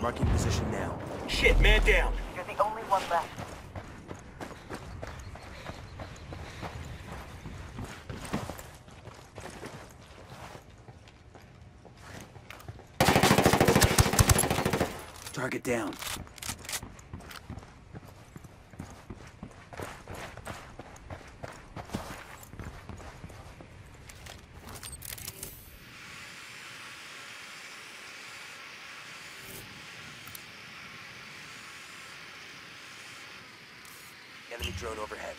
Marking position now. Shit, man down. You're the only one left. Target down. Enemy drone overhead.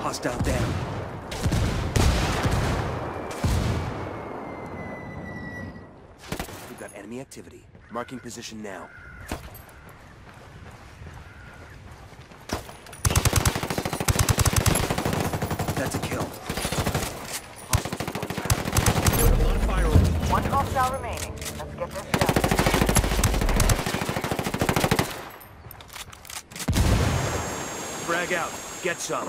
Hostile down. We've got enemy activity. Marking position now. That's a kill. One hostile remaining. Let's get this done. Frag out. Get some.